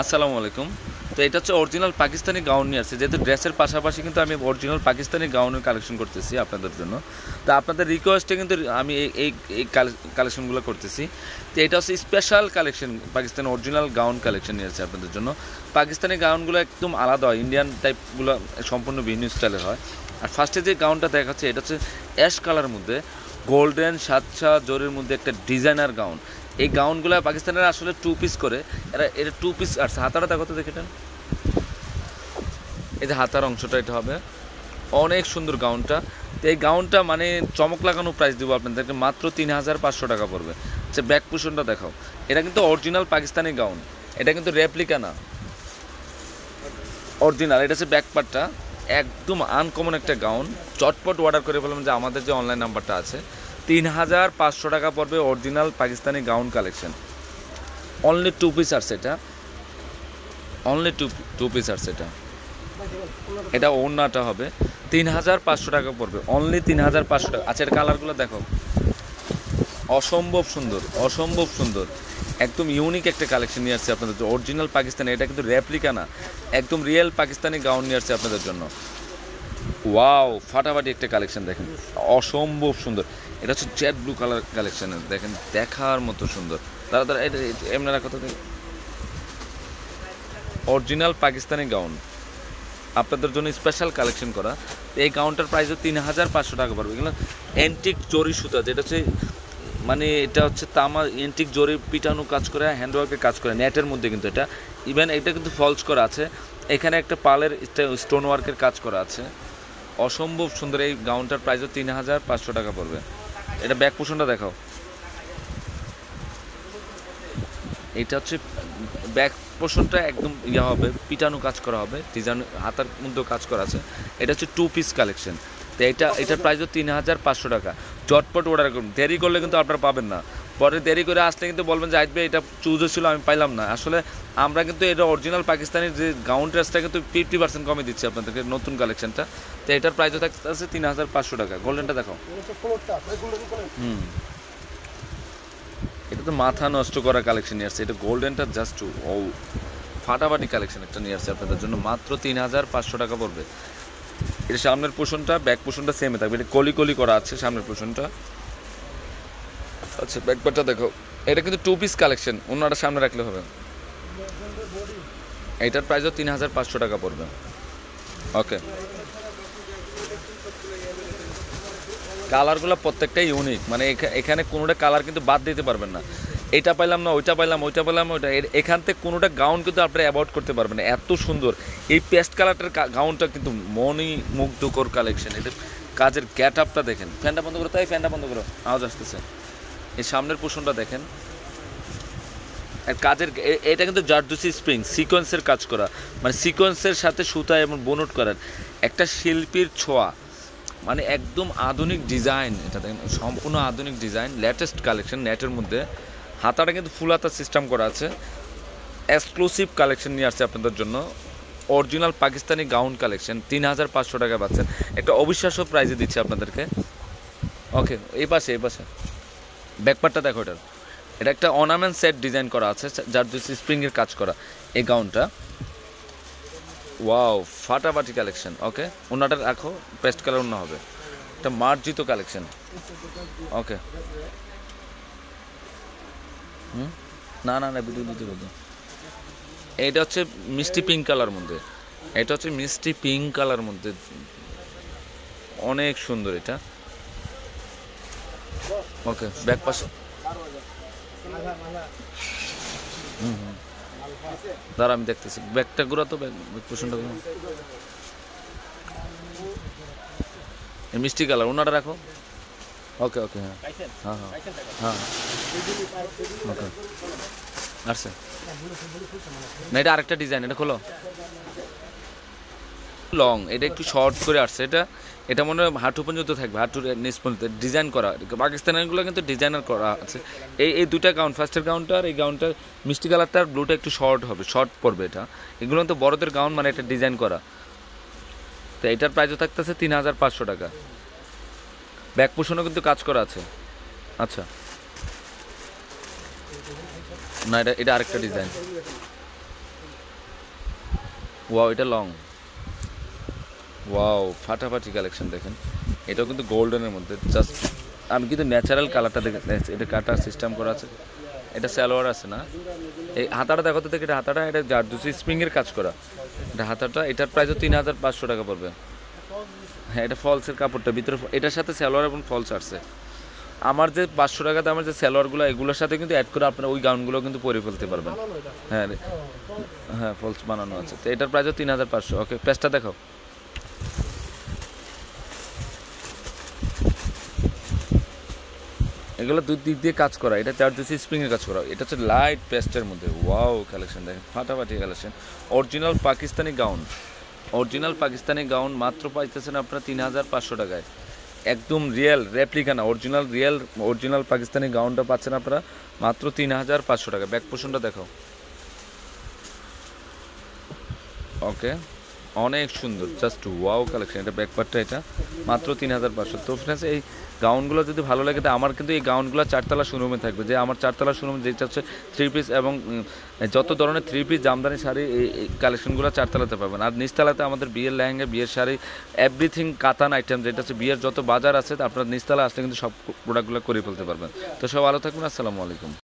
আসসালামু আলাইকুম। তো এটা হচ্ছে অরিজিনাল পাকিস্তানি গাউন নিয়ে আসছে। যেহেতু ড্রেসের পাশাপাশি কিন্তু আমি অরিজিনাল পাকিস্তানি গাউনের কালেকশন করতেছি আপনাদের জন্য। তো আপনাদের রিকোয়েস্টে কিন্তু আমি এই এই কালেকশনগুলো করতেছি। তো এটা হচ্ছে special collection Pakistani original gown collection নিয়ে আসছে আপনাদের জন্য। পাকিস্তানি গাউনগুলো একদম আলাদা হয় ইন্ডিয়ান টাইপগুলো সম্পূর্ণ ভিন্ন স্টাইলের হয়। আর ফার্স্টে যে গাউনটা দেখাচ্ছে, এটা হচ্ছে অ্যাশ কালার মধ্যে গোল্ডেন সাতশা জোরের মধ্যে একটা ডিজাইনার গাউন। এই গাউনগুলো পাকিস্তানের আসলে টু পিস করে। এরা এটা টু পিস আর হাতাটা দেখো তো দেখেছেন এই যে হাতার অংশটা এটা হবে। অনেক সুন্দর গাউনটা। তো এই গাউনটা মানে চমক লাগানো প্রাইস দেবো আপনাদেরকে। মাত্র তিন হাজার পাঁচশো টাকা পড়বে। যে ব্যাক পোষণটা দেখাও। এটা কিন্তু অরিজিনাল পাকিস্তানি গাউন। এটা কিন্তু রেপ্লিকা না। অরিজিনাল এটা হচ্ছে ব্যাক পার্টটা একদম আনকমন একটা গাউন চটপট অর্ডার করে ফেললাম যে আমাদের যে অনলাইন নাম্বারটা আছে। তিন হাজার পাঁচশো টাকা পড়বে original Pakistani gown collection only two piece আর সেটা অনলি টু টু পিস আর সেটা এটা ওড়নাটা হবে। তিন হাজার পাঁচশো টাকা পড়বে। অনলি তিন হাজার পাঁচশো টাকা। আচ্ছা এর কালারগুলো দেখো। অসম্ভব সুন্দর অসম্ভব সুন্দর। একদম ইউনিক একটা কালেকশন নিয়ে আসছে আপনাদের অরিজিনাল পাকিস্তানি, এটা কিন্তু রেপ্লিকা না, একদম রিয়েল পাকিস্তানি গাউন নিয়ে আসছে আপনাদের জন্য। ওয়াও ফাটাফাটি একটা কালেকশন দেখেন। অসম্ভব সুন্দর। এটা হচ্ছে জেড ব্লু কালার কালেকশনের দেখেন, দেখার মতো সুন্দর। দাদা দাদা এটা এমনি কথা তো অরিজিনাল পাকিস্তানি গাউন আপনাদের জন্য স্পেশাল কালেকশন করা। এই গাউনটার প্রাইসও তিন হাজার পাঁচশো টাকা পড়বে। এগুলো অ্যান্টিক জরি সুতা, যেটা হচ্ছে মানে এটা হচ্ছে তামা এন্টিক জরি পিটানো কাজ করে হ্যান্ডওয়ার্কের কাজ করে, নেটের মধ্যে কিন্তু এটা। ইভেন এটা কিন্তু ফলস করা আছে। এখানে একটা পালের স্টোন ওয়ার্কের কাজ করা আছে। অসম্ভব সুন্দর, এই গাউনটার প্রাইসও তিন হাজার পাঁচশো টাকা পড়বে। এটা ব্যাক পোষণটা দেখাও। এটা হচ্ছে ব্যাক পোর্শনটা একদম ইয়া হবে, পিটানো কাজ করা হবে ডিজাইন হাতার মধ্যেও কাজ করা আছে। এটা হচ্ছে টু পিস কালেকশন তো এটা এটার প্রাইসও তিন হাজার পাঁচশো টাকা। চটপট অর্ডার করুন। দেরি করলে কিন্তু আপনারা পাবেন না। পরে দেরি করে আসলে কিন্তু বলবেন যে আসবে এটা চুজ ছিল আমি পাইলাম না। আসলে আমরা কিন্তু এটা অরিজিনাল পাকিস্তানি যে গাউন ড্রেসটা কিন্তু ফিফটি পার্সেন্ট কমে দিচ্ছি আপনাদেরকে নতুন কালেকশনটা তো এটার প্রাইসও থাকছে তিন হাজার পাঁচশো টাকা। গোল্ডেনটা দেখো হুম। এটা তো মাথা নষ্ট করা কালেকশন নিয়ে আসছে। এটা গোল্ডেনটা জাস্ট ও ফাটাফাটি কালেকশন একটা নিয়ে আসছে আপনাদের জন্য। মাত্র তিন হাজার পাঁচশো টাকা পড়বে। এটা সামনের পোষণটা ব্যাক পোষণটা সেমে থাকবে। এটা কলি কলি করা আছে সামনের পোষণটা। আচ্ছা ব্যাক ব্যাকপারটা দেখো। এটা কিন্তু টু পিস কালেকশন অন্যটা সামনে রাখলে হবে। এটার প্রাইসও তিন হাজার পাঁচশো টাকা পড়বে। ওকে কালারগুলো প্রত্যেকটাই ইউনিক মানে এখানে কোনোটা কালার কিন্তু বাদ দিতে পারবেন না। এটা পাইলাম না, ওইটা পাইলাম ওইটা পাইলাম, ওইটা। এখান থেকে কোনোটা গাউন কিন্তু আপনারা অ্যাভয়েড করতে পারবেন এত সুন্দর। এই পেস্ট কালারটার গাউনটা কিন্তু মনই মুগ্ধকর কালেকশন এটা কাজের গ্যাট আপটা দেখেন। ফ্যানটা বন্ধ করো, তাই ফ্যানটা বন্ধ করো। আওয়াজ আসতেছে। এই সামনের পোষণটা দেখেন। আর কাজের এটা কিন্তু জারদুসি স্প্রিং সিকোয়েন্সের কাজ করা। মানে সিকোয়েন্সের সাথে সুতা এবং বনুট করার। একটা শিল্পীর ছোঁয়া। মানে একদম আধুনিক ডিজাইন এটা দেখেন, সম্পূর্ণ আধুনিক ডিজাইন লেটেস্ট কালেকশন নেটের মধ্যে। হাতাটা কিন্তু ফুল হাতার সিস্টেম করা আছে। এক্সক্লুসিভ কালেকশন নিয়ে আসছে আপনাদের জন্য। অরিজিনাল পাকিস্তানি গাউন কালেকশন তিন হাজার পাঁচশো টাকা পাচ্ছেন একটা অবিশ্বাস্য প্রাইজে দিচ্ছে আপনাদেরকে। ওকে এই পাশে এই পাশে। ব্যাকপারটা দেখো এটার এটা একটা অর্নামেন্ট সেট ডিজাইন করা আছে যার দুই স্প্রিংয়ের কাজ করা এই গাউনটা ওয়াও ফাটাফাটি কালেকশন ওকে ওনাটা রাখো পেস্ট কালার অন্য হবে। একটা মার্জিত কালেকশন ওকে হুম? না না না ভিডিও দিতে বলতো এটা হচ্ছে মিষ্টি পিঙ্ক কালার মধ্যে। এটা হচ্ছে মিষ্টি পিঙ্ক কালার মধ্যে। অনেক সুন্দর এটা। ওকে ব্যাক পাশে। হুম হুম। দাঁড়া, আমি দেখতেছি। ব্যাগটা ঘুরা তো, ব্যাগ পোষণটা ঘুরা মিষ্টি কালার ওনাটা রাখো। ওকে ওকে হ্যাঁ হ্যাঁ হ্যাঁ হ্যাঁ ওকে আসছে না এটা আরেকটা ডিজাইন এটা খোলো। লং এটা একটু শর্ট করে আসছে এটা এটা মনে হয় হাঁটু পর্যন্ত থাকবে হাঁটুর নিচ পর্যন্ত ডিজাইন করা পাকিস্তানেরগুলো কিন্তু ডিজাইনার করা আছে। এই এই দুটা গাউন ফার্স্টের গাউনটা আর এই গাউনটার মিষ্টি কালারটা আর ব্লুটা একটু শর্ট হবে শর্ট পড়বে এটা। এগুলো তো বড়দের গাউন মানে এটা ডিজাইন করা। তো এটার প্রাইসও থাকতেছে তিন হাজার পাঁচশো টাকা। ব্যাক পোষণও কিন্তু কাজ করা আছে। আচ্ছা। না, এটা এটা আরেকটা ডিজাইন। ওয়াও, এটা লং। ওয়াও, ফাটাফাটি কালেকশন দেখেন। এটাও কিন্তু গোল্ডেনের মধ্যে। জাস্ট আমি কিন্তু ন্যাচারাল কালারটা দেখে এটা কাটার সিস্টেম করা আছে। এটা স্যালোয়ার আছে না? এই হাতাটা দেখো তো দেখে, এটা হাতাটা, এটা জারদুসি স্প্রিংয়ের কাজ করা। এটা হাতাটা, এটার প্রাইসও তিন হাজার পাঁচশো টাকা পড়বে। হ্যাঁ এটা ফলসের কাপড়টা ভিতরে এটার সাথে স্যালোয়ার এবং ফলস আসছে। আমার যে পাঁচশো টাকা দামের যে স্যালোয়ারগুলো এগুলোর সাথে কিন্তু অ্যাড করে আপনারা ওই গাউনগুলো কিন্তু পরে ফেলতে পারবেন। হ্যাঁ। হ্যাঁ ফলস বানানো আছে। তো এটার প্রাইসও তিন হাজার পাঁচশো। ওকে প্রেসটা দেখাও এগুলো দুই দিক দিয়ে কাজ করা। এটা চার দিচ্ছি স্প্রিংয়ের কাজ করা। এটা হচ্ছে লাইট পেস্টের মধ্যে। ওয়াও কালেকশন দেখেন। ফাটাফাটি collection original Pakistani gown original Pakistani gown মাত্র পাইতেছেন আপনার তিন হাজার পাঁচশো টাকায়। একদম রিয়েল রেপ্লিকা না, অরিজিনাল রিয়েল অরিজিনাল পাকিস্তানি গাউনটা পাচ্ছেন আপনারা মাত্র তিন হাজার পাঁচশো টাকা ব্যাক পোষণটা দেখাও। ওকে অনেক সুন্দর জাস্ট ওয়াও কালেকশন এটা ব্যাকপার্টটা এটা, মাত্র তিন হাজার পাঁচশো। তো ফ্রেন্ডস এই গাউনগুলো যদি ভালো লাগে, তো আমার কিন্তু এই গাউনগুলো চারতলা শোরুমে থাকবে। যে আমার চারতলা শোরুম যেটা হচ্ছে থ্রি পিস এবং যত ধরনের থ্রি পিস জামদানি শাড়ি, এই এই কালেকশনগুলো চারতলাতে পাবেন। আর নিচতলাতে আমাদের বিয়ের লেহেঙ্গা, বিয়ের শাড়ি এভরিথিং কাতান আইটেম যেটা হচ্ছে বিয়ের যত বাজার আছে, আপনার নিচতলা আসলে কিন্তু সব প্রোডাক্টগুলো করে ফেলতে পারবেন। তো সব ভালো থাকবেন, আসসালামু আলাইকুম।